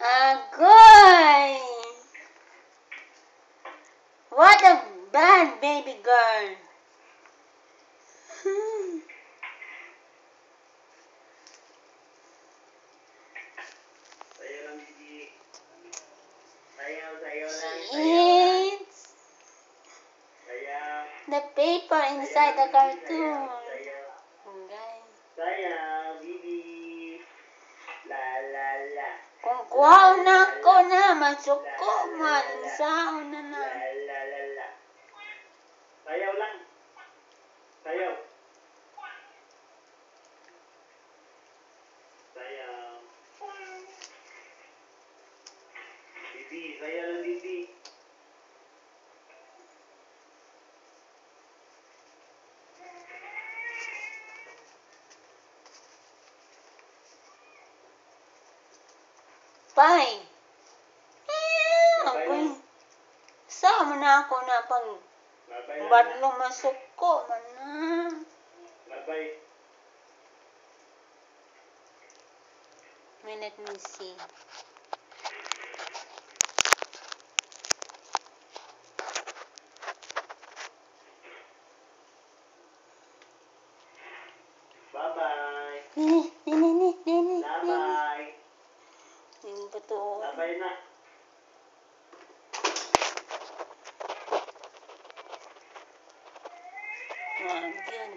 A going. What a bad baby girl. Hmm. It's the paper inside the cartoon. Kung kuhaw na ko na, masuko man, sao na na. Sayaw lang. Sayaw. Sayaw. Bibi, sayaw lang, Bibi. Bye! Eh, agoy. Sao man na ako na pag badlo masuko man na. Bye-bye. Wait, let me see. Hindi ba to? Bye-bye na. Wag yan.